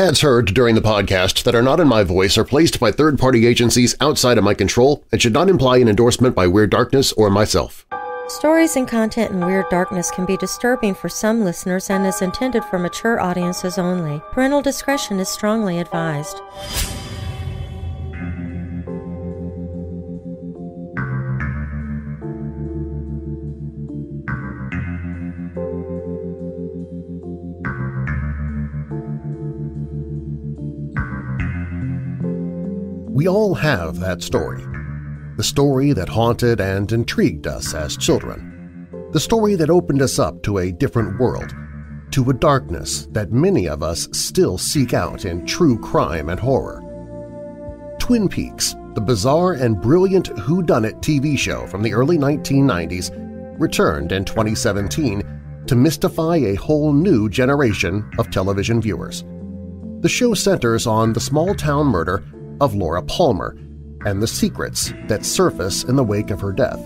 Ads heard during the podcast that are not in my voice are placed by third-party agencies outside of my control and should not imply an endorsement by Weird Darkness or myself. Stories and content in Weird Darkness can be disturbing for some listeners and is intended for mature audiences only. Parental discretion is strongly advised. We all have that story. The story that haunted and intrigued us as children. The story that opened us up to a different world, to a darkness that many of us still seek out in true crime and horror. Twin Peaks, the bizarre and brilliant whodunit TV show from the early 1990s, returned in 2017 to mystify a whole new generation of television viewers. The show centers on the small-town murder of Laura Palmer and the secrets that surface in the wake of her death.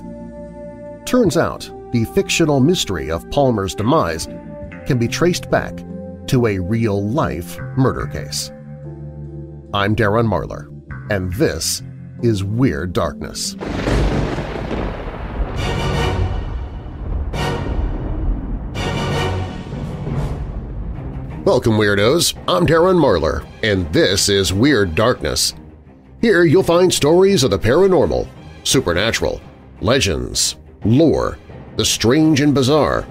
Turns out the fictional mystery of Palmer's demise can be traced back to a real-life murder case. I'm Darren Marlar, and this is Weird Darkness. Welcome, Weirdos! I'm Darren Marlar, and this is Weird Darkness. Here you'll find stories of the paranormal, supernatural, legends, lore, the strange and bizarre,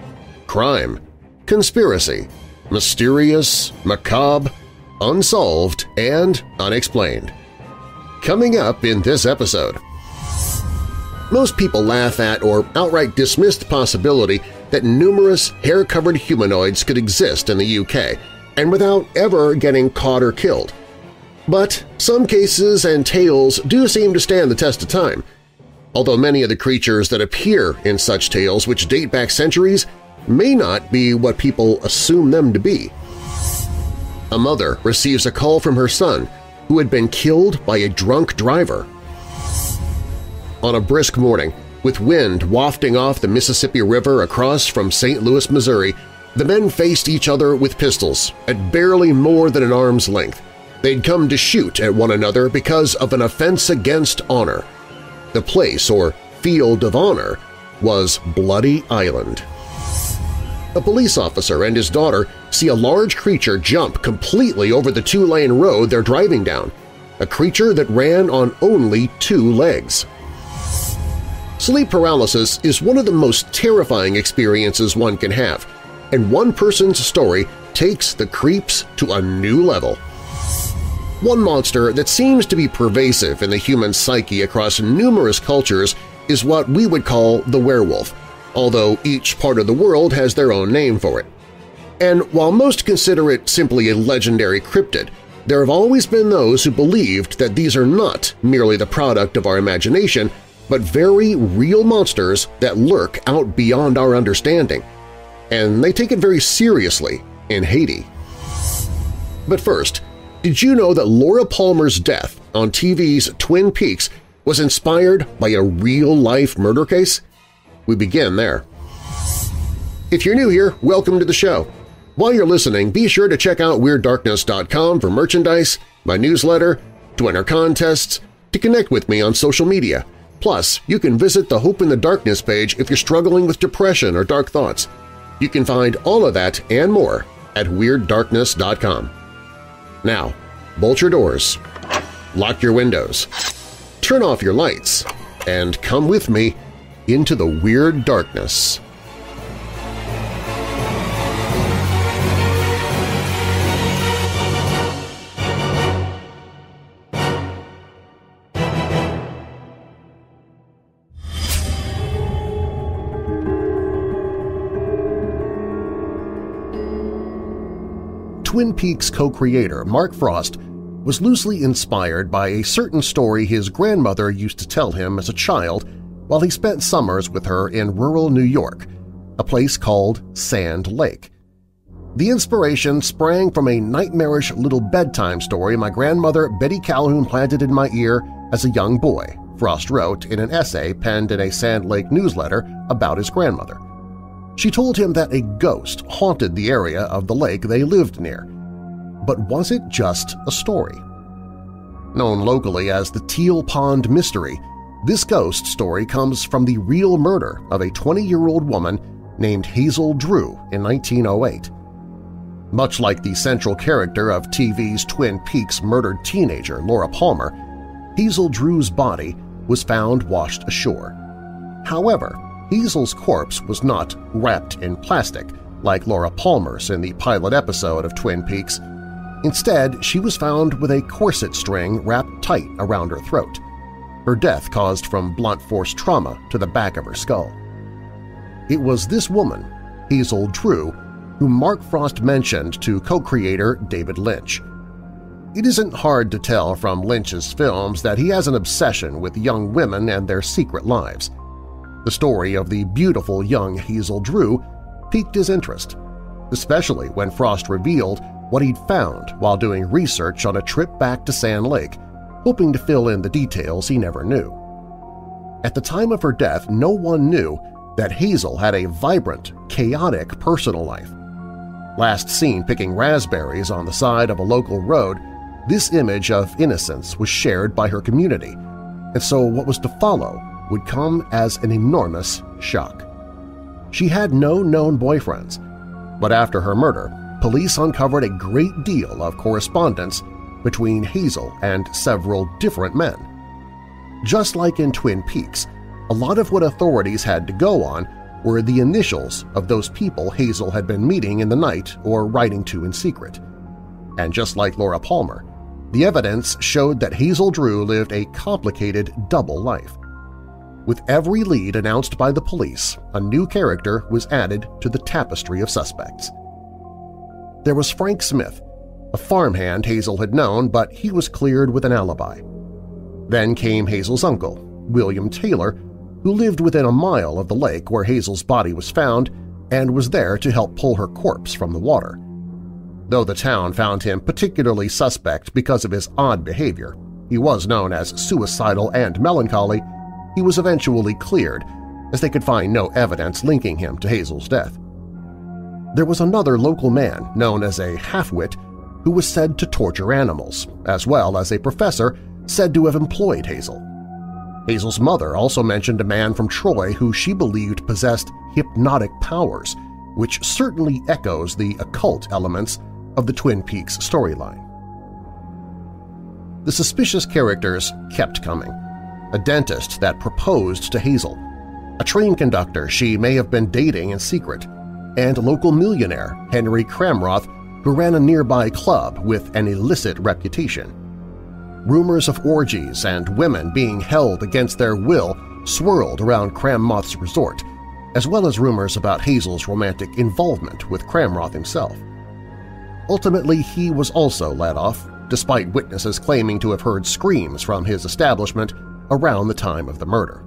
crime, conspiracy, mysterious, macabre, unsolved, and unexplained. Coming up in this episode… Most people laugh at or outright dismiss the possibility that numerous hair-covered humanoids could exist in the UK, and without ever getting caught or killed. But some cases and tales do seem to stand the test of time, although many of the creatures that appear in such tales which date back centuries may not be what people assume them to be. A mother receives a call from her son who had been killed by a drunk driver. On a brisk morning, with wind wafting off the Mississippi River across from St. Louis, Missouri, the men faced each other with pistols at barely more than an arm's length, They'd come to shoot at one another because of an offense against honor. The place, or field of honor, was Bloody Island. A police officer and his daughter see a large creature jump completely over the two-lane road they're driving down, a creature that ran on only two legs. Sleep paralysis is one of the most terrifying experiences one can have, and one person's story takes the creeps to a new level. One monster that seems to be pervasive in the human psyche across numerous cultures is what we would call the werewolf, although each part of the world has their own name for it. And while most consider it simply a legendary cryptid, there have always been those who believed that these are not merely the product of our imagination, but very real monsters that lurk out beyond our understanding. And they take it very seriously in Haiti. But first, did you know that Laura Palmer's death on TV's Twin Peaks was inspired by a real-life murder case? We begin there. If you're new here, welcome to the show. While you're listening, be sure to check out WeirdDarkness.com for merchandise, my newsletter, to enter contests, to connect with me on social media. Plus, you can visit the Hope in the Darkness page if you're struggling with depression or dark thoughts. You can find all of that and more at WeirdDarkness.com. Now, bolt your doors, lock your windows, turn off your lights, and come with me into the weird darkness. Twin Peaks co-creator Mark Frost was loosely inspired by a certain story his grandmother used to tell him as a child while he spent summers with her in rural New York, a place called Sand Lake. The inspiration sprang from a nightmarish little bedtime story my grandmother Betty Calhoun planted in my ear as a young boy, Frost wrote in an essay penned in a Sand Lake newsletter about his grandmother. She told him that a ghost haunted the area of the lake they lived near. But was it just a story? Known locally as the Teal Pond Mystery, this ghost story comes from the real murder of a 20-year-old woman named Hazel Drew in 1908. Much like the central character of TV's Twin Peaks murdered teenager Laura Palmer, Hazel Drew's body was found washed ashore. However, Hazel's corpse was not wrapped in plastic like Laura Palmer's in the pilot episode of Twin Peaks. Instead, she was found with a corset string wrapped tight around her throat. Her death caused from blunt force trauma to the back of her skull. It was this woman, Hazel Drew, whom Mark Frost mentioned to co-creator David Lynch. It isn't hard to tell from Lynch's films that he has an obsession with young women and their secret lives. The story of the beautiful young Hazel Drew piqued his interest, especially when Frost revealed what he'd found while doing research on a trip back to Sand Lake, hoping to fill in the details he never knew. At the time of her death, no one knew that Hazel had a vibrant, chaotic personal life. Last seen picking raspberries on the side of a local road, this image of innocence was shared by her community, and so what was to follow would come as an enormous shock. She had no known boyfriends, but after her murder, police uncovered a great deal of correspondence between Hazel and several different men. Just like in Twin Peaks, a lot of what authorities had to go on were the initials of those people Hazel had been meeting in the night or writing to in secret. And just like Laura Palmer, the evidence showed that Hazel Drew lived a complicated double life. With every lead announced by the police, a new character was added to the tapestry of suspects. There was Frank Smith, a farmhand Hazel had known, but he was cleared with an alibi. Then came Hazel's uncle, William Taylor, who lived within a mile of the lake where Hazel's body was found and was there to help pull her corpse from the water. Though the town found him particularly suspect because of his odd behavior, he was known as suicidal and melancholy, he was eventually cleared as they could find no evidence linking him to Hazel's death. There was another local man known as a half-wit who was said to torture animals, as well as a professor said to have employed Hazel. Hazel's mother also mentioned a man from Troy who she believed possessed hypnotic powers, which certainly echoes the occult elements of the Twin Peaks storyline. The suspicious characters kept coming. A dentist that proposed to Hazel, a train conductor she may have been dating in secret, and local millionaire Henry Cramroth who ran a nearby club with an illicit reputation. Rumors of orgies and women being held against their will swirled around Cramroth's resort, as well as rumors about Hazel's romantic involvement with Cramroth himself. Ultimately, he was also let off, despite witnesses claiming to have heard screams from his establishment around the time of the murder.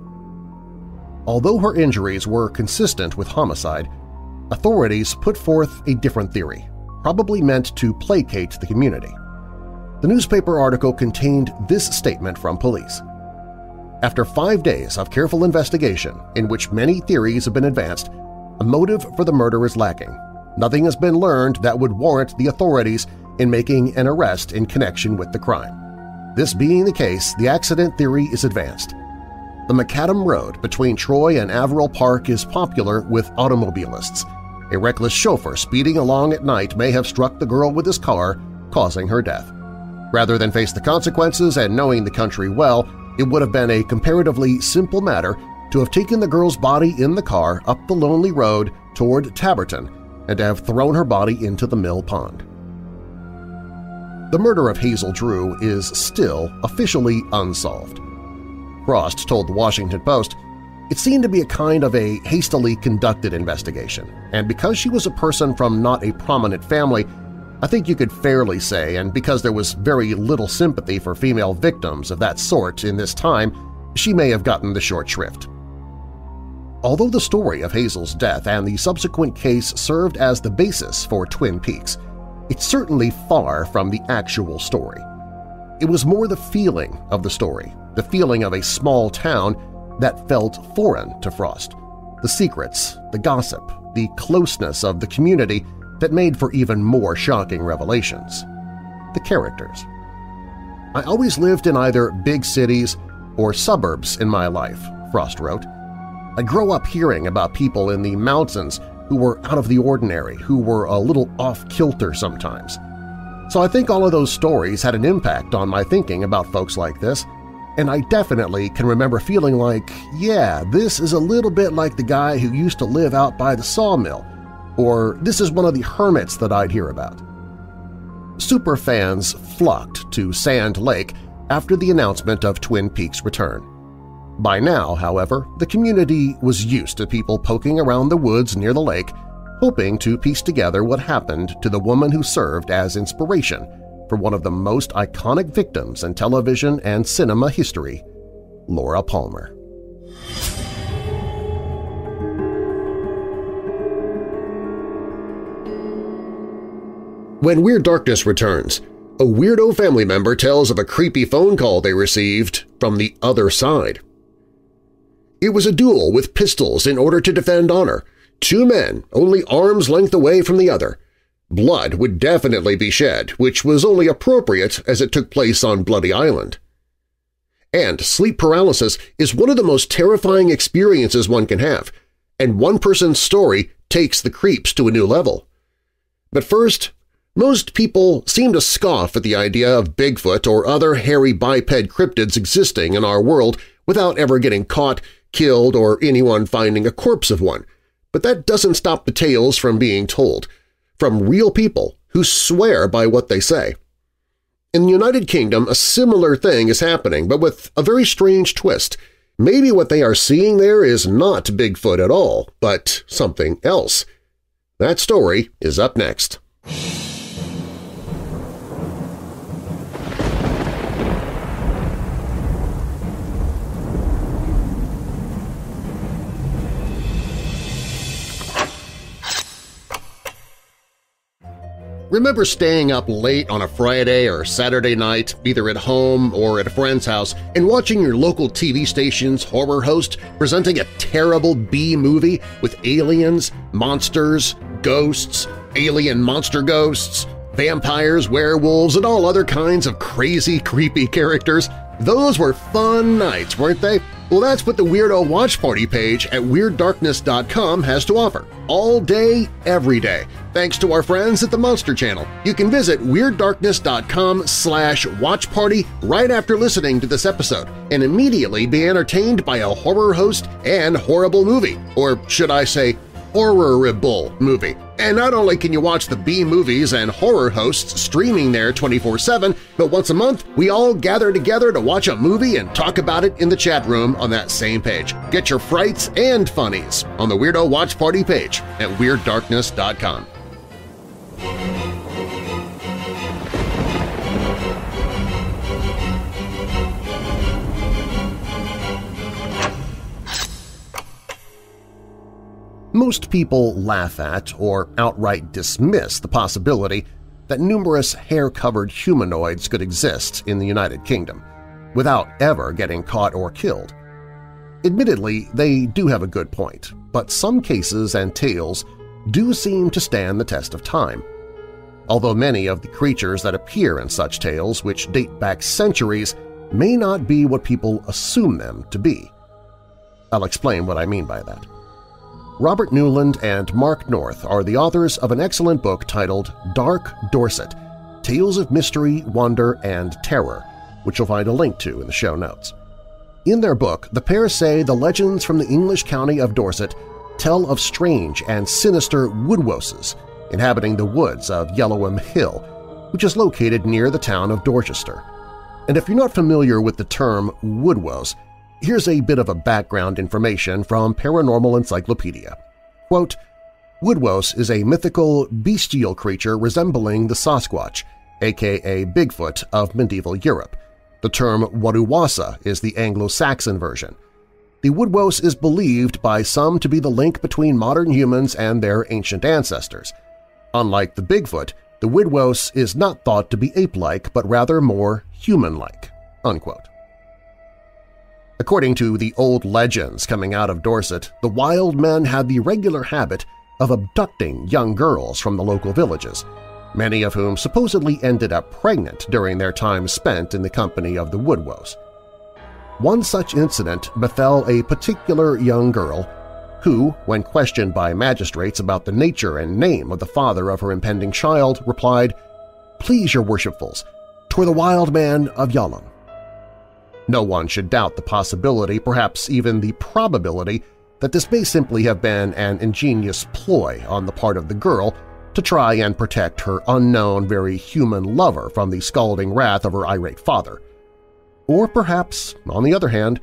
Although her injuries were consistent with homicide, authorities put forth a different theory, probably meant to placate the community. The newspaper article contained this statement from police. After five days of careful investigation in which many theories have been advanced, a motive for the murder is lacking. Nothing has been learned that would warrant the authorities in making an arrest in connection with the crime. This being the case, the accident theory is advanced. The Macadam Road between Troy and Averill Park is popular with automobilists. A reckless chauffeur speeding along at night may have struck the girl with his car, causing her death. Rather than face the consequences and knowing the country well, it would have been a comparatively simple matter to have taken the girl's body in the car up the lonely road toward Taborton and to have thrown her body into the mill pond. The murder of Hazel Drew is still officially unsolved. Frost told the Washington Post, it seemed to be a kind of a hastily conducted investigation, and because she was a person from not a prominent family, I think you could fairly say, and because there was very little sympathy for female victims of that sort in this time, she may have gotten the short shrift. Although the story of Hazel's death and the subsequent case served as the basis for Twin Peaks, it's certainly far from the actual story. It was more the feeling of the story, the feeling of a small town that felt foreign to Frost, the secrets, the gossip, the closeness of the community that made for even more shocking revelations. the characters. I always lived in either big cities or suburbs in my life, Frost wrote. I grew up hearing about people in the mountains who were out of the ordinary, who were a little off-kilter sometimes. So I think all of those stories had an impact on my thinking about folks like this, and I definitely can remember feeling like, yeah, this is a little bit like the guy who used to live out by the sawmill, or this is one of the hermits that I'd hear about. Superfans flocked to Sand Lake after the announcement of Twin Peaks' return. By now, however, the community was used to people poking around the woods near the lake, hoping to piece together what happened to the woman who served as inspiration for one of the most iconic victims in television and cinema history, Laura Palmer. When Weird Darkness returns, a weirdo family member tells of a creepy phone call they received from the other side. It was a duel with pistols in order to defend honor. Two men, only arm's length away from the other. Blood would definitely be shed, which was only appropriate as it took place on Bloody Island. And sleep paralysis is one of the most terrifying experiences one can have, and one person's story takes the creeps to a new level. But first, most people seem to scoff at the idea of Bigfoot or other hairy biped cryptids existing in our world without ever getting caught, killed, or anyone finding a corpse of one. But that doesn't stop the tales from being told, from real people who swear by what they say. In the United Kingdom, a similar thing is happening, but with a very strange twist. Maybe what they are seeing there is not Bigfoot at all, but something else. That story is up next. Remember staying up late on a Friday or Saturday night, either at home or at a friend's house, and watching your local TV station's horror host presenting a terrible B-movie with aliens, monsters, ghosts, alien monster ghosts, vampires, werewolves, and all other kinds of crazy, creepy characters? Those were fun nights, weren't they? Well, that's what the Weirdo Watch Party page at WeirdDarkness.com has to offer, all day, every day, thanks to our friends at the Monster Channel. You can visit WeirdDarkness.com slash watchparty right after listening to this episode and immediately be entertained by a horror host and horrible movie, or should I say horrible movie. And not only can you watch the B-movies and horror hosts streaming there 24-7, but once a month we all gather together to watch a movie and talk about it in the chat room on that same page. Get your frights and funnies on the Weirdo Watch Party page at WeirdDarkness.com. Most people laugh at or outright dismiss the possibility that numerous hair-covered humanoids could exist in the United Kingdom without ever getting caught or killed. Admittedly, they do have a good point, but some cases and tales do seem to stand the test of time. Although many of the creatures that appear in such tales, which date back centuries, may not be what people assume them to be. I'll explain what I mean by that. Robert Newland and Mark North are the authors of an excellent book titled Dark Dorset – Tales of Mystery, Wonder, and Terror, which you'll find a link to in the show notes. In their book, the pair say the legends from the English county of Dorset tell of strange and sinister woodwoses inhabiting the woods of Yellowham Hill, which is located near the town of Dorchester. And if you're not familiar with the term woodwose, Here's a bit of a background information from Paranormal Encyclopedia. Quote, Woodwose is a mythical, bestial creature resembling the Sasquatch, aka Bigfoot of medieval Europe. The term wudewasa is the Anglo-Saxon version. The Woodwose is believed by some to be the link between modern humans and their ancient ancestors. Unlike the Bigfoot, the Woodwose is not thought to be ape-like but rather more human-like." According to the old legends coming out of Dorset, the wild men had the regular habit of abducting young girls from the local villages. many of whom supposedly ended up pregnant during their time spent in the company of the Woodwose. One such incident befell a particular young girl who, when questioned by magistrates about the nature and name of the father of her impending child, replied, Please, your worshipfuls, twere the wild man of Yalom. No one should doubt the possibility, perhaps even the probability, that this may simply have been an ingenious ploy on the part of the girl to try and protect her unknown, very human lover from the scalding wrath of her irate father. Or perhaps, on the other hand,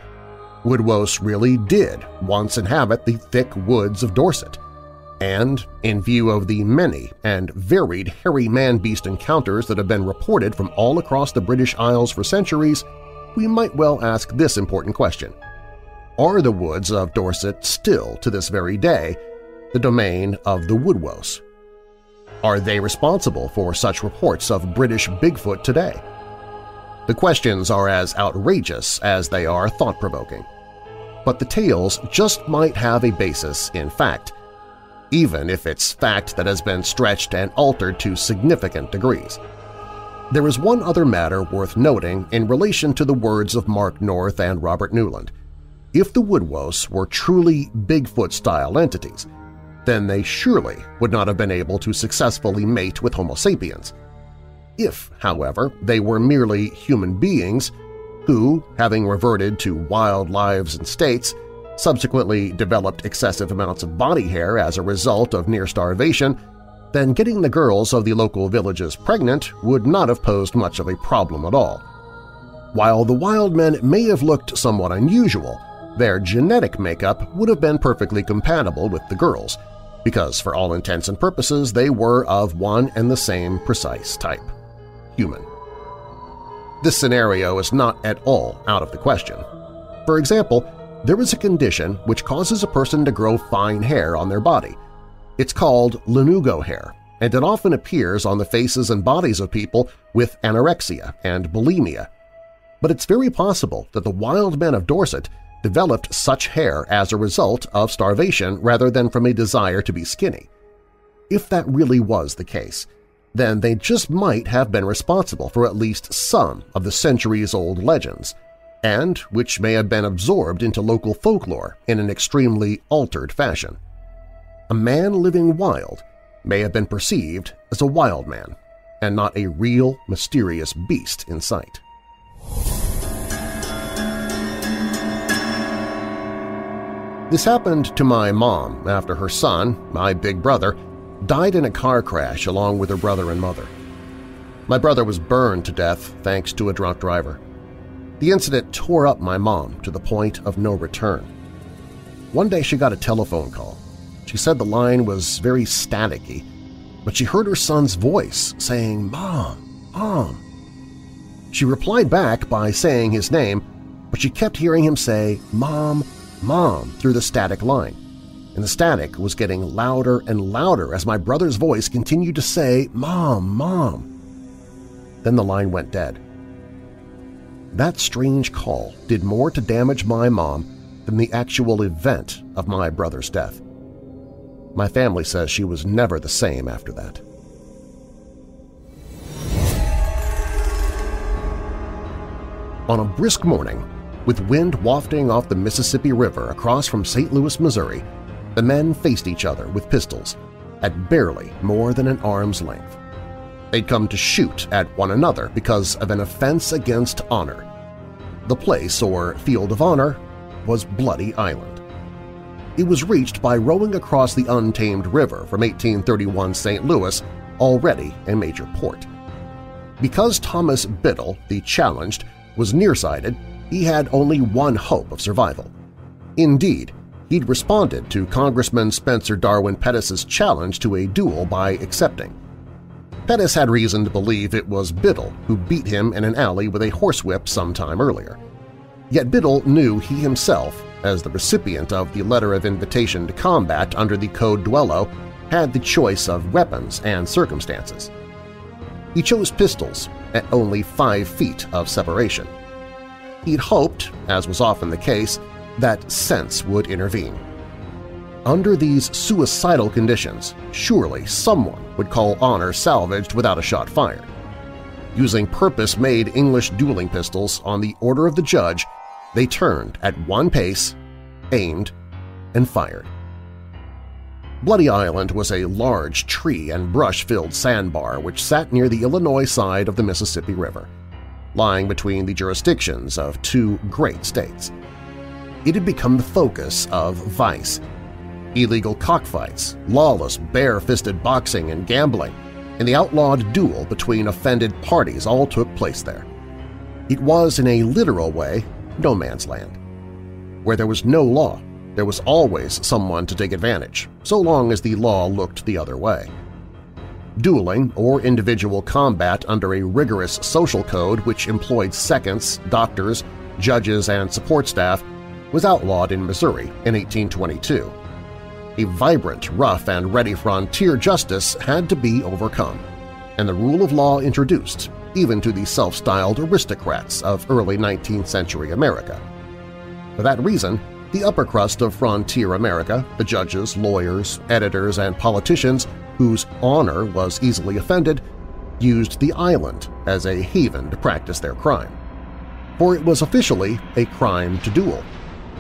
Woodwose really did once inhabit the thick woods of Dorset, and, in view of the many and varied hairy man-beast encounters that have been reported from all across the British Isles for centuries, we might well ask this important question. Are the woods of Dorset still, to this very day, the domain of the Woodwose? Are they responsible for such reports of British Bigfoot today? The questions are as outrageous as they are thought-provoking. But the tales just might have a basis in fact, even if it's fact that has been stretched and altered to significant degrees. There is one other matter worth noting in relation to the words of Mark North and Robert Newland. If the Woodwose were truly Bigfoot-style entities, then they surely would not have been able to successfully mate with Homo sapiens. If, however, they were merely human beings who, having reverted to wild lives and states, subsequently developed excessive amounts of body hair as a result of near starvation, then getting the girls of the local villages pregnant would not have posed much of a problem at all. While the wild men may have looked somewhat unusual, their genetic makeup would have been perfectly compatible with the girls, because for all intents and purposes they were of one and the same precise type human. This scenario is not at all out of the question. For example, there is a condition which causes a person to grow fine hair on their body. It's called lanugo hair, and it often appears on the faces and bodies of people with anorexia and bulimia. But it's very possible that the wild men of Dorset developed such hair as a result of starvation rather than from a desire to be skinny. If that really was the case, then they just might have been responsible for at least some of the centuries-old legends, and which may have been absorbed into local folklore in an extremely altered fashion. A man living wild may have been perceived as a wild man, and not a real, mysterious beast in sight. This happened to my mom after her son, my big brother, died in a car crash along with her brother and mother. My brother was burned to death thanks to a drunk driver. The incident tore up my mom to the point of no return. One day she got a telephone call. She said the line was very staticky, but she heard her son's voice saying, Mom, Mom. She replied back by saying his name, but she kept hearing him say, Mom, Mom through the static line and the static was getting louder and louder as my brother's voice continued to say, Mom, Mom. Then the line went dead. That strange call did more to damage my mom than the actual event of my brother's death. My family says she was never the same after that. On a brisk morning, with wind wafting off the Mississippi River across from St. Louis, Missouri, the men faced each other with pistols at barely more than an arm's length. They'd come to shoot at one another because of an offense against honor. The place, or field of honor, was Bloody Island. It was reached by rowing across the untamed river from 1831 St. Louis, already a major port. Because Thomas Biddle, the challenged, was nearsighted, he had only one hope of survival. Indeed, he'd responded to Congressman Spencer Darwin Pettus's challenge to a duel by accepting. Pettus had reason to believe it was Biddle who beat him in an alley with a horsewhip some time earlier. Yet Biddle knew he himself, as the recipient of the letter of invitation to combat under the Code Duello, had the choice of weapons and circumstances. He chose pistols at only five feet of separation. He'd hoped, as was often the case, that sense would intervene. under these suicidal conditions, surely someone would call honor salvaged without a shot fired. Using purpose-made English dueling pistols on the order of the judge, they turned at one pace, aimed, and fired. Bloody Island was a large tree and brush-filled sandbar which sat near the Illinois side of the Mississippi River, lying between the jurisdictions of two great states. It had become the focus of vice. Illegal cockfights, lawless bare-fisted boxing and gambling, and the outlawed duel between offended parties all took place there. It was, in a literal way, no man's land. Where there was no law, there was always someone to take advantage, so long as the law looked the other way. Dueling or individual combat under a rigorous social code which employed seconds, doctors, judges, and support staff was outlawed in Missouri in 1822. A vibrant, rough, and ready frontier justice had to be overcome, and the rule of law introduced, even to the self-styled aristocrats of early 19th century America. For that reason, the upper crust of frontier America, the judges, lawyers, editors, and politicians whose honor was easily offended, used the island as a haven to practice their crime. For it was officially a crime to duel,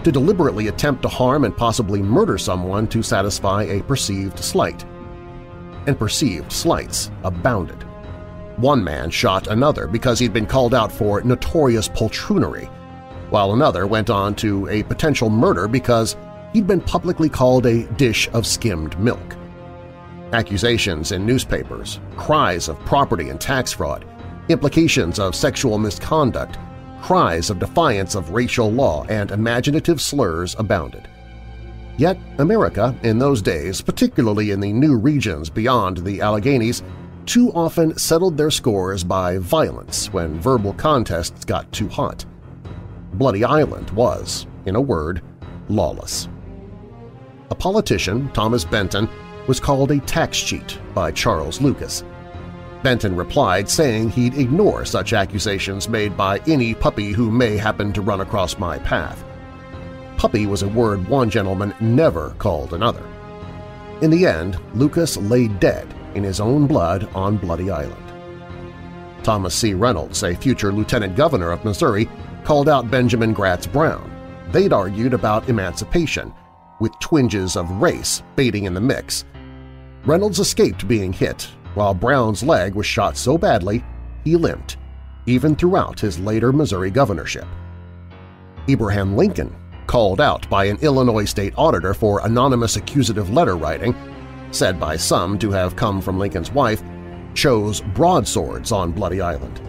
to deliberately attempt to harm and possibly murder someone to satisfy a perceived slight. And perceived slights abounded. One man shot another because he'd been called out for notorious poltroonery, while another went on to a potential murder because he'd been publicly called a dish of skimmed milk. Accusations in newspapers, cries of property and tax fraud, implications of sexual misconduct, cries of defiance of racial law, and imaginative slurs abounded. Yet America in those days, particularly in the new regions beyond the Alleghanies, too often settled their scores by violence when verbal contests got too hot. Bloody Island was, in a word, lawless. A politician, Thomas Benton, was called a tax cheat by Charles Lucas. Benton replied saying he'd ignore such accusations made by any puppy who may happen to run across my path. Puppy was a word one gentleman never called another. In the end, Lucas lay dead in his own blood on Bloody Island. Thomas C. Reynolds, a future lieutenant governor of Missouri, called out Benjamin Gratz Brown. They'd argued about emancipation, with twinges of race baiting in the mix. Reynolds escaped being hit, while Brown's leg was shot so badly he limped, even throughout his later Missouri governorship. Abraham Lincoln, called out by an Illinois state auditor for anonymous accusative letter writing, said by some to have come from Lincoln's wife, chose broadswords on Bloody Island.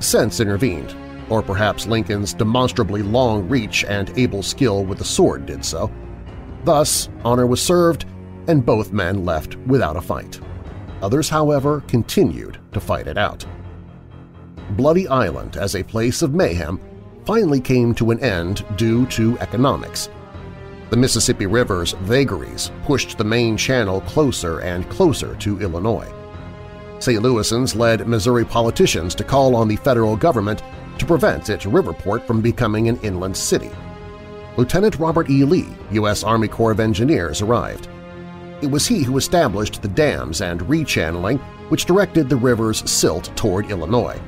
Sense intervened, or perhaps Lincoln's demonstrably long reach and able skill with the sword did so. Thus, honor was served and both men left without a fight. Others, however, continued to fight it out. Bloody Island as a place of mayhem finally came to an end due to economics. The Mississippi River's vagaries pushed the main channel closer and closer to Illinois. St. Louisans led Missouri politicians to call on the federal government to prevent its riverport from becoming an inland city. Lieutenant Robert E. Lee, U.S. Army Corps of Engineers, arrived. It was he who established the dams and rechanneling which directed the river's silt toward Illinois.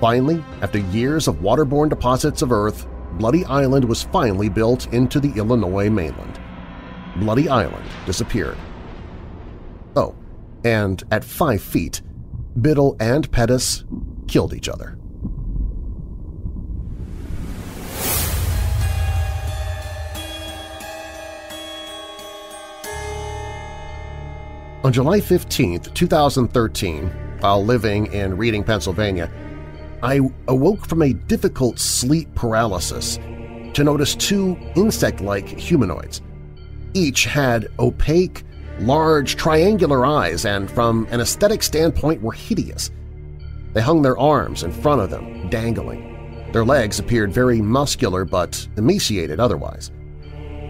Finally, after years of waterborne deposits of earth, Bloody Island was finally built into the Illinois mainland. Bloody Island disappeared. Oh, and at five feet, Biddle and Pettus killed each other. On July 15, 2013, while living in Reading, Pennsylvania, I awoke from a difficult sleep paralysis to notice two insect-like humanoids. Each had opaque, large, triangular eyes and from an aesthetic standpoint were hideous. They hung their arms in front of them, dangling. Their legs appeared very muscular but emaciated otherwise.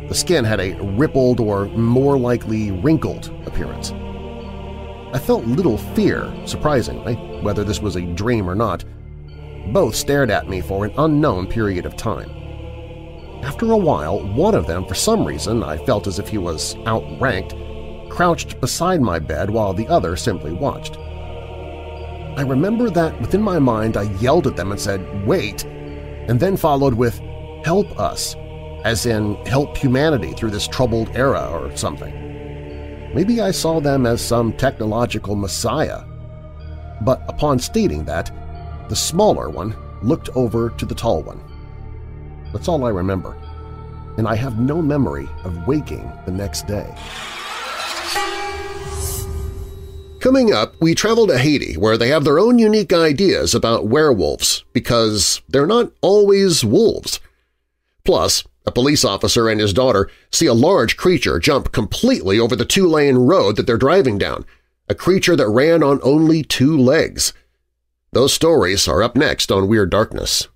The skin had a rippled or more likely wrinkled appearance. I felt little fear, surprisingly, whether this was a dream or not. Both stared at me for an unknown period of time. After a while, one of them, for some reason I felt as if he was outranked, crouched beside my bed while the other simply watched. I remember that within my mind I yelled at them and said, wait, and then followed with, help us, as in help humanity through this troubled era or something. Maybe I saw them as some technological messiah. But upon stating that, the smaller one looked over to the tall one. That's all I remember, and I have no memory of waking the next day. Coming up, we travel to Haiti where they have their own unique ideas about werewolves because they're not always wolves. Plus, a police officer and his daughter see a large creature jump completely over the two-lane road that they're driving down, a creature that ran on only two legs. Those stories are up next on Weird Darkness.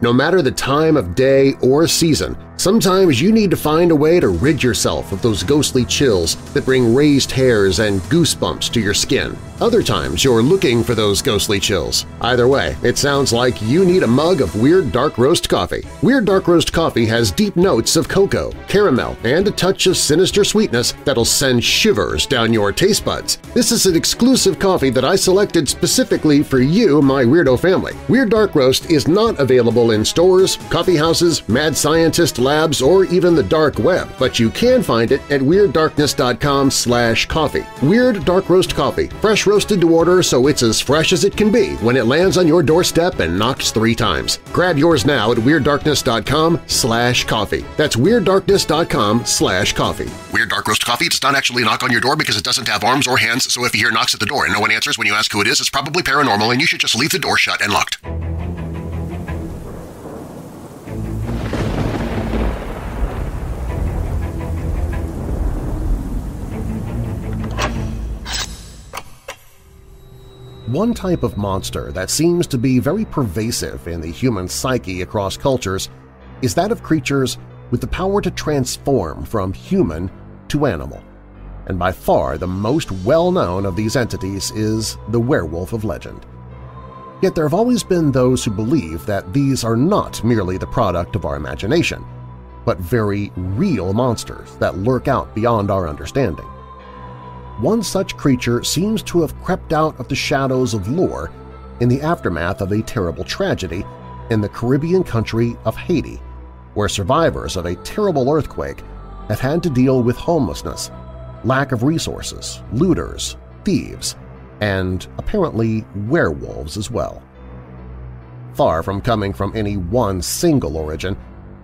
No matter the time of day or season, sometimes you need to find a way to rid yourself of those ghostly chills that bring raised hairs and goosebumps to your skin. Other times you're looking for those ghostly chills. Either way, it sounds like you need a mug of Weird Dark Roast coffee. Weird Dark Roast coffee has deep notes of cocoa, caramel, and a touch of sinister sweetness that'll send shivers down your taste buds. This is an exclusive coffee that I selected specifically for you, my weirdo family. Weird Dark Roast is not available in stores, coffee houses, mad scientist labs, or even the dark web, but you can find it at WeirdDarkness.com slash coffee. Weird Dark Roast Coffee, fresh roasted to order so it's as fresh as it can be when it lands on your doorstep and knocks three times. Grab yours now at WeirdDarkness.com slash coffee. That's WeirdDarkness.com slash coffee. Weird Dark Roast Coffee does not actually knock on your door because it doesn't have arms or hands, so if you hear knocks at the door and no one answers when you ask who it is, it's probably paranormal and you should just leave the door shut and locked. One type of monster that seems to be very pervasive in the human psyche across cultures is that of creatures with the power to transform from human to animal. And by far the most well-known of these entities is the werewolf of legend. Yet there have always been those who believe that these are not merely the product of our imagination, but very real monsters that lurk out beyond our understanding one such creature seems to have crept out of the shadows of lore in the aftermath of a terrible tragedy in the Caribbean country of Haiti, where survivors of a terrible earthquake have had to deal with homelessness, lack of resources, looters, thieves, and apparently werewolves as well. Far from coming from any one single origin,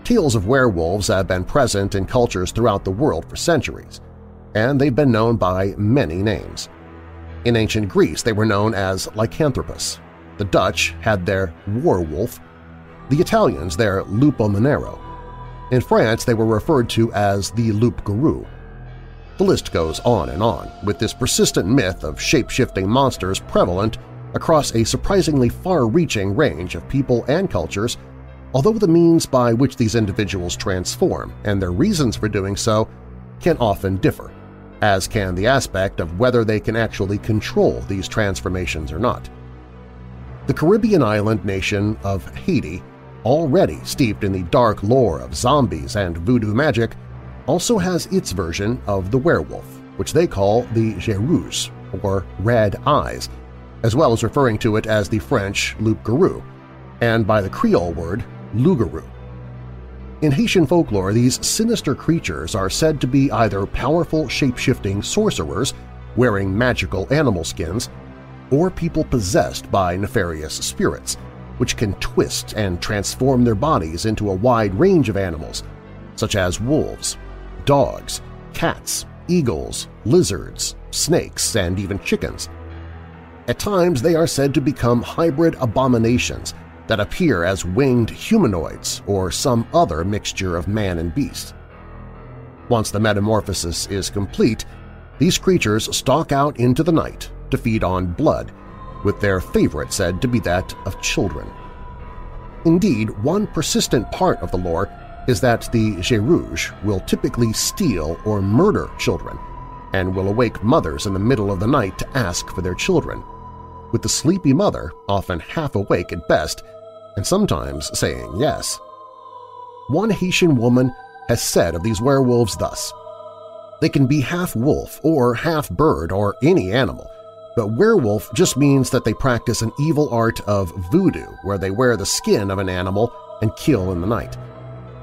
tales of werewolves have been present in cultures throughout the world for centuries and they've been known by many names. In ancient Greece they were known as lycanthropus, the Dutch had their werewolf, the Italians their lupo mannaro. In France they were referred to as the loup-garou. The list goes on and on, with this persistent myth of shape-shifting monsters prevalent across a surprisingly far-reaching range of people and cultures, although the means by which these individuals transform and their reasons for doing so can often differ as can the aspect of whether they can actually control these transformations or not. The Caribbean island nation of Haiti, already steeped in the dark lore of zombies and voodoo magic, also has its version of the werewolf, which they call the Yeux or Red Eyes, as well as referring to it as the French loup-garou, and by the Creole word lougawou. In Haitian folklore, these sinister creatures are said to be either powerful shape-shifting sorcerers wearing magical animal skins or people possessed by nefarious spirits, which can twist and transform their bodies into a wide range of animals, such as wolves, dogs, cats, eagles, lizards, snakes, and even chickens. At times they are said to become hybrid abominations that appear as winged humanoids or some other mixture of man and beast. Once the metamorphosis is complete, these creatures stalk out into the night to feed on blood, with their favorite said to be that of children. Indeed, one persistent part of the lore is that the Rouge will typically steal or murder children and will awake mothers in the middle of the night to ask for their children, with the sleepy mother often half awake at best and sometimes saying yes. One Haitian woman has said of these werewolves thus, They can be half wolf or half bird or any animal, but werewolf just means that they practice an evil art of voodoo where they wear the skin of an animal and kill in the night.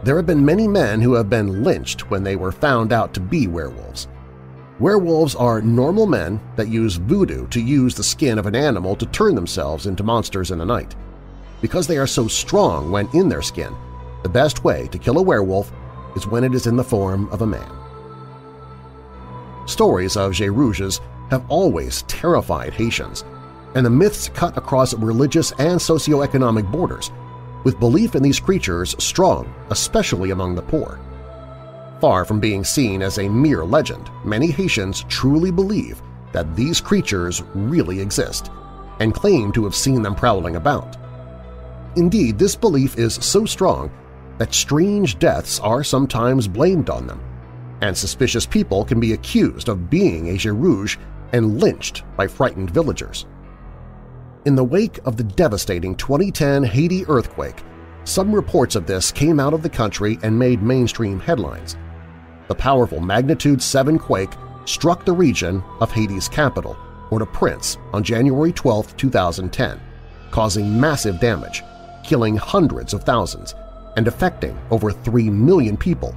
There have been many men who have been lynched when they were found out to be werewolves. Werewolves are normal men that use voodoo to use the skin of an animal to turn themselves into monsters in the night. Because they are so strong when in their skin, the best way to kill a werewolf is when it is in the form of a man. Stories of Rouges have always terrified Haitians, and the myths cut across religious and socioeconomic borders, with belief in these creatures strong, especially among the poor. Far from being seen as a mere legend, many Haitians truly believe that these creatures really exist and claim to have seen them prowling about. Indeed, this belief is so strong that strange deaths are sometimes blamed on them, and suspicious people can be accused of being a Rouge and lynched by frightened villagers. In the wake of the devastating 2010 Haiti earthquake, some reports of this came out of the country and made mainstream headlines. The powerful magnitude 7 quake struck the region of Haiti's capital, Port-au-Prince, on January 12, 2010, causing massive damage, killing hundreds of thousands, and affecting over 3 million people,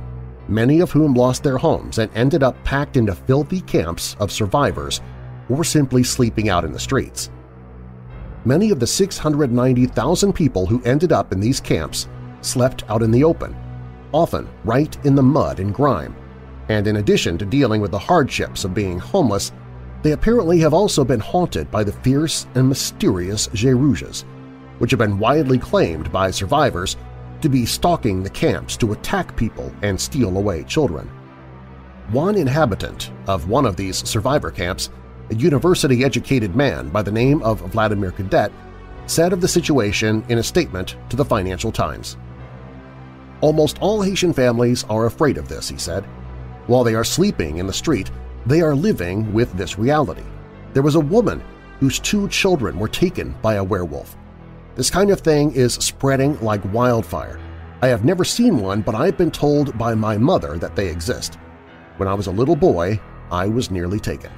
many of whom lost their homes and ended up packed into filthy camps of survivors or simply sleeping out in the streets. Many of the 690,000 people who ended up in these camps slept out in the open, often right in the mud and grime, and in addition to dealing with the hardships of being homeless, they apparently have also been haunted by the fierce and mysterious Rouges, which have been widely claimed by survivors to be stalking the camps to attack people and steal away children. One inhabitant of one of these survivor camps, a university-educated man by the name of Vladimir Cadet, said of the situation in a statement to the Financial Times. Almost all Haitian families are afraid of this, he said. While they are sleeping in the street, they are living with this reality. There was a woman whose two children were taken by a werewolf. This kind of thing is spreading like wildfire. I have never seen one, but I've been told by my mother that they exist. When I was a little boy, I was nearly taken.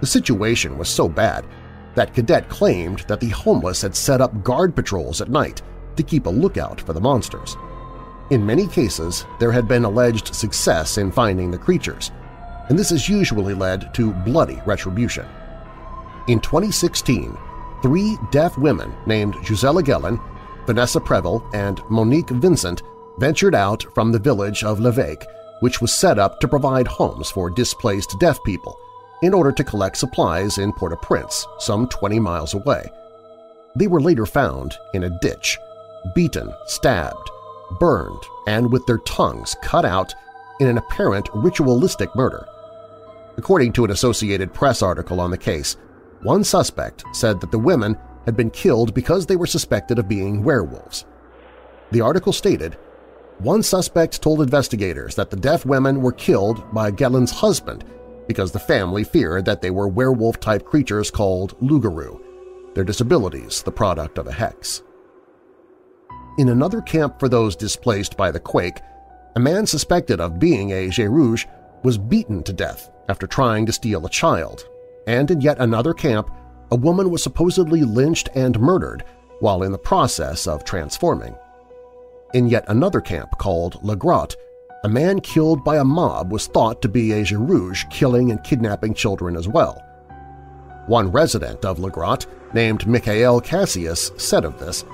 The situation was so bad that Cadet claimed that the homeless had set up guard patrols at night to keep a lookout for the monsters. In many cases, there had been alleged success in finding the creatures, and this has usually led to bloody retribution. In 2016, three deaf women named Gisela Gellin, Vanessa Preville, and Monique Vincent ventured out from the village of Leveque, which was set up to provide homes for displaced deaf people in order to collect supplies in Port-au-Prince, some 20 miles away. They were later found in a ditch, beaten, stabbed, burned, and with their tongues cut out in an apparent ritualistic murder. According to an Associated Press article on the case, one suspect said that the women had been killed because they were suspected of being werewolves. The article stated, one suspect told investigators that the deaf women were killed by Gellin's husband because the family feared that they were werewolf-type creatures called loup-garou, their disabilities the product of a hex. In another camp for those displaced by the quake, a man suspected of being a Rouge was beaten to death after trying to steal a child and in yet another camp, a woman was supposedly lynched and murdered while in the process of transforming. In yet another camp called La Grotte, a man killed by a mob was thought to be a Rouge killing and kidnapping children as well. One resident of La Grotte, named Michael Cassius, said of this,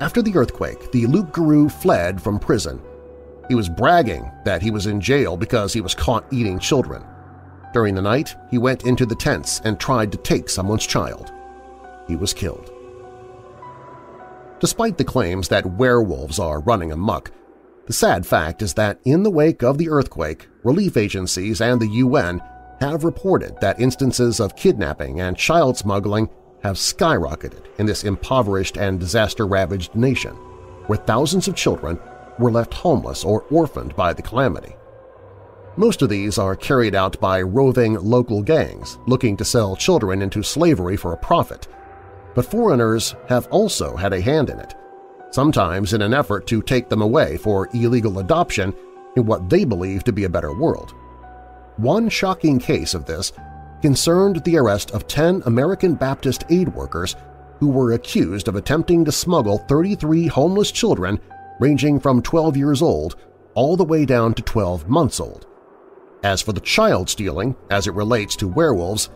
After the earthquake, the loup-garou fled from prison. He was bragging that he was in jail because he was caught eating children. During the night, he went into the tents and tried to take someone's child. He was killed. Despite the claims that werewolves are running amok, the sad fact is that in the wake of the earthquake, relief agencies and the UN have reported that instances of kidnapping and child smuggling have skyrocketed in this impoverished and disaster-ravaged nation, where thousands of children were left homeless or orphaned by the calamity. Most of these are carried out by roving local gangs looking to sell children into slavery for a profit, but foreigners have also had a hand in it, sometimes in an effort to take them away for illegal adoption in what they believe to be a better world. One shocking case of this concerned the arrest of 10 American Baptist aid workers who were accused of attempting to smuggle 33 homeless children ranging from 12 years old all the way down to 12 months old. As for the child stealing, as it relates to werewolves,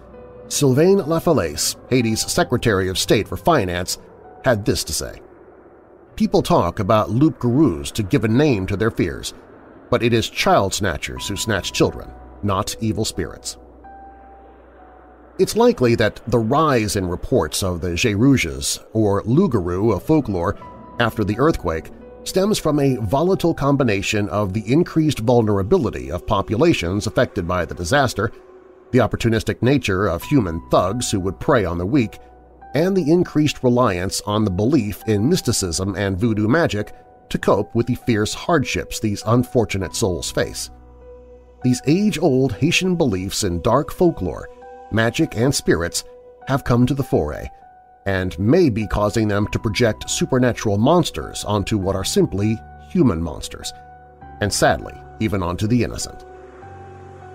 Sylvain Lafalaise, Haiti's Secretary of State for Finance, had this to say. People talk about loup-garous to give a name to their fears, but it is child snatchers who snatch children, not evil spirits. It's likely that the rise in reports of the Jé-Rouges, or loup-garou of folklore, after the earthquake stems from a volatile combination of the increased vulnerability of populations affected by the disaster, the opportunistic nature of human thugs who would prey on the weak, and the increased reliance on the belief in mysticism and voodoo magic to cope with the fierce hardships these unfortunate souls face. These age-old Haitian beliefs in dark folklore, magic, and spirits have come to the foray, and may be causing them to project supernatural monsters onto what are simply human monsters, and sadly, even onto the innocent.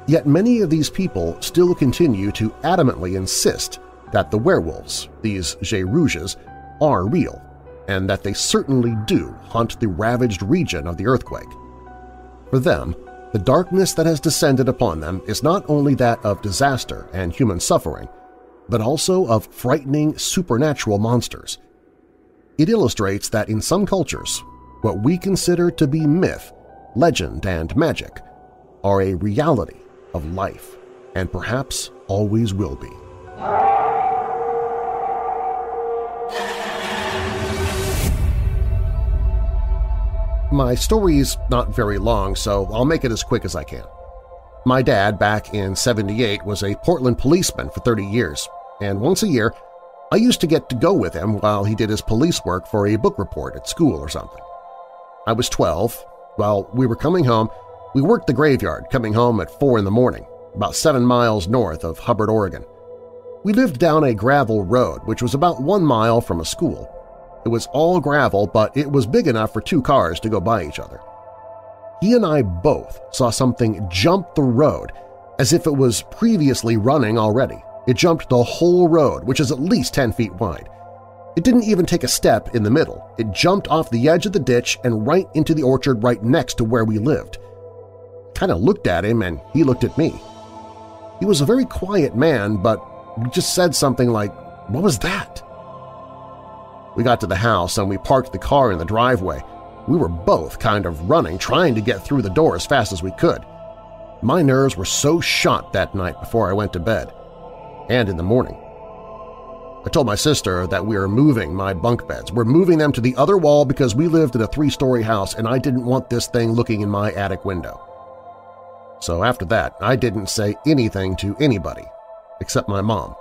Yet many of these people still continue to adamantly insist that the werewolves, these Jé-Rouges, are real, and that they certainly do haunt the ravaged region of the earthquake. For them, the darkness that has descended upon them is not only that of disaster and human suffering, but also of frightening supernatural monsters. It illustrates that in some cultures, what we consider to be myth, legend, and magic are a reality of life, and perhaps always will be. My story's not very long, so I'll make it as quick as I can. My dad, back in 78, was a Portland policeman for 30 years, and once a year I used to get to go with him while he did his police work for a book report at school or something. I was 12. While we were coming home, we worked the graveyard, coming home at 4 in the morning, about 7 miles north of Hubbard, Oregon. We lived down a gravel road which was about one mile from a school. It was all gravel, but it was big enough for two cars to go by each other. He and I both saw something jump the road as if it was previously running already. It jumped the whole road, which is at least 10 feet wide. It didn't even take a step in the middle. It jumped off the edge of the ditch and right into the orchard right next to where we lived. Kind of looked at him and he looked at me. He was a very quiet man, but just said something like, what was that? We got to the house and we parked the car in the driveway. We were both kind of running, trying to get through the door as fast as we could. My nerves were so shot that night before I went to bed, and in the morning. I told my sister that we are moving my bunk beds. We're moving them to the other wall because we lived in a three-story house and I didn't want this thing looking in my attic window. So after that, I didn't say anything to anybody, except my mom.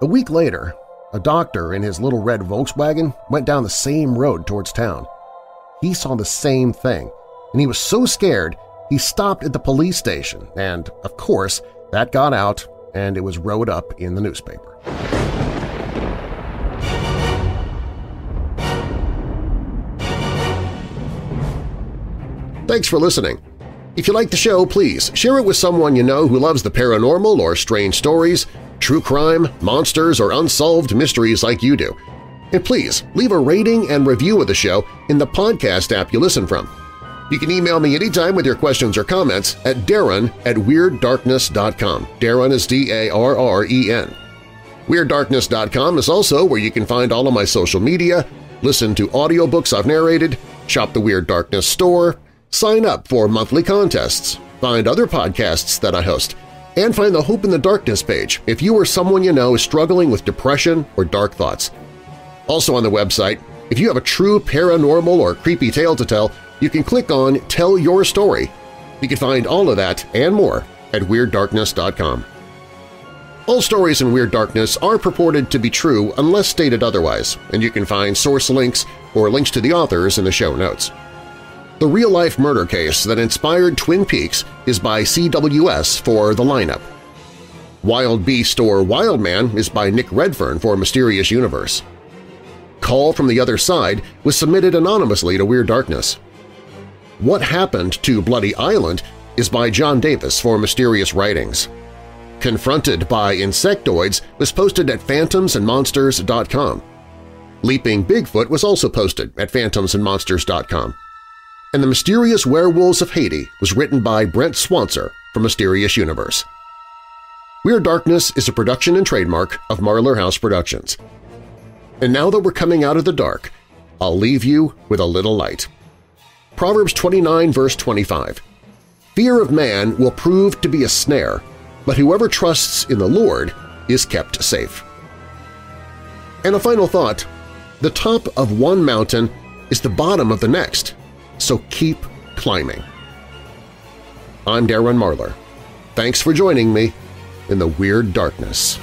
A week later, a doctor in his little red Volkswagen went down the same road towards town. He saw the same thing, and he was so scared he stopped at the police station, and, of course, that got out and it was wrote up in the newspaper. Thanks for listening. If you like the show, please share it with someone you know who loves the paranormal or strange stories, true crime, monsters, or unsolved mysteries like you do. And please leave a rating and review of the show in the podcast app you listen from. You can email me anytime with your questions or comments at darren at WeirdDarkness.com. Darren is D-A-R-R-E-N. WeirdDarkness.com is also where you can find all of my social media, listen to audiobooks I've narrated, shop the Weird Darkness store, sign up for monthly contests, find other podcasts that I host, and find the Hope in the Darkness page if you or someone you know is struggling with depression or dark thoughts. Also on the website, if you have a true paranormal or creepy tale to tell, you can click on Tell Your Story. You can find all of that and more at WeirdDarkness.com. All stories in Weird Darkness are purported to be true unless stated otherwise, and you can find source links or links to the authors in the show notes. The real-life murder case that inspired Twin Peaks is by CWS for The Lineup. Wild Beast or Wild Man is by Nick Redfern for Mysterious Universe. Call from the Other Side was submitted anonymously to Weird Darkness. What Happened to Bloody Island is by John Davis for Mysterious Writings. Confronted by Insectoids was posted at phantomsandmonsters.com. Leaping Bigfoot was also posted at phantomsandmonsters.com and The Mysterious Werewolves of Haiti was written by Brent Swancer for Mysterious Universe. Weird Darkness is a production and trademark of Marlar House Productions. And now that we're coming out of the dark, I'll leave you with a little light. Proverbs 29 verse 25 Fear of man will prove to be a snare, but whoever trusts in the Lord is kept safe. And a final thought, the top of one mountain is the bottom of the next, so keep climbing. I'm Darren Marlar. Thanks for joining me in the Weird Darkness.